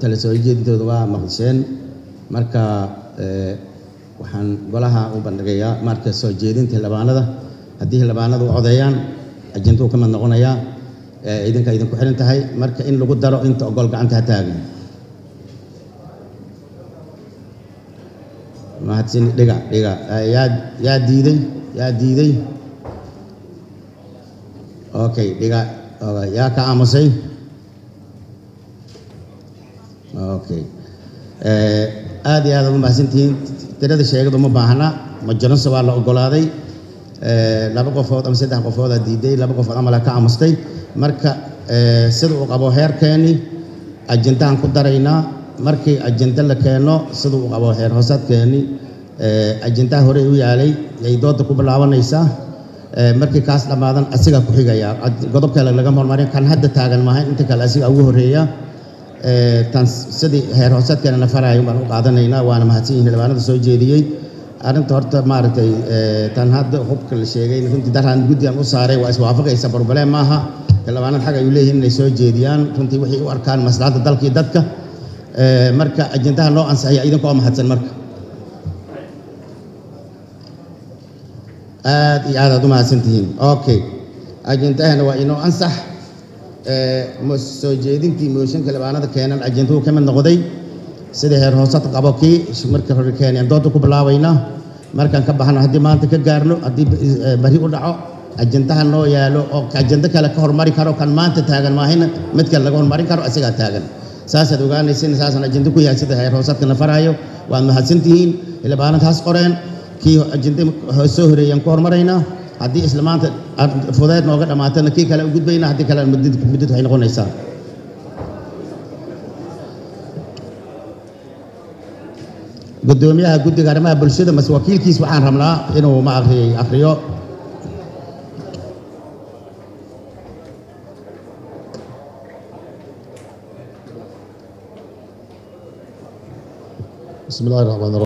tala soo jeedintooda waa maqdisheen marka waxaan golaha u bandhigayaa marka soo jeedinta xildhibaanada haddii xildhibaanadu codeeyaan ajintuu ka mid noqonayaa idinka idinku xiran tahay. Marka in lagu daro inta ogol gacanta ha taagan. Mahadsin dhiga dhiga. Yaa yaa diiday yaa diiday. Okay dhiga. Yaa ka aamusay aad iyo aad aad u mahadsantihiin tirada sheegadu ma baahna majaranse waa la ogolaaday laba qofood ama saddex qofoodaa diiday laba qofood amala ka aamustay marka sida uu qabo heerkeeni ajintahan ku daraynaa markii ajinta la keeno sida uu qabo heer hoosaadkeeni ajintaha hore u yaalay ay dooda ku bilaabanaysaa markii kaas dhammaadan asigaa ku xigaya. Godob kale laga hormarin kan hadda taagan maahayn inta kale asiga ugu horreeya tan sidii heer hoosaadkeena na faraayo baan u qaadanaynaa waana mahadsan yihiin xildhibaanada soo jeediyey. Arrinta horta maaragtay tan hadda hubka la sheegay runtii daraan guddigan u saaray waa iswaafaqaysa broblem maaha. Xildhibaanada xag ay u leeyihiin inay soo jeediyaan. Runtii waxay u arkaan maslaxadda dalka iyo dadka. Marka ajendaha noo ansaxiya idinkoo mahadsan marka. Aad iyo aad aad u mahadsantihiin. Okay ajendahana waa inoo ansax soo jeedintii mooshinka xildhibaanada keenan ajenduhu ka mid noqday. Sida heer hoosad qabo kii markii hore keeneen dooda ku bilaabaynaa markaan ka baxno haddii maanta ka gaarno haddii bari u dhaco ajendaha noo yaalo oo ajendo kale ka hormari karo kan maanta taagan maahayna mid kale laga hormarin karo isagaa taagan. Saasaad ogaanaysin saasaan ajendo ku yahay sida heer hoosadka na faraayo. Waad mahadsantihiin xildhibaanad has qoreen. Kii ajende soo horeeyaan ku hormaraynaa haddii islamaanta aad fudeed nooga dhammaatana kii kale gudbayna haddii kale muddadu waxay noqonaysaa. Guddoomiyaha guddiga arrimaha bulshada mase wakiilkiis waxaan rabnaa inuu ma akriyay akhriyo bismi illahi raxmaan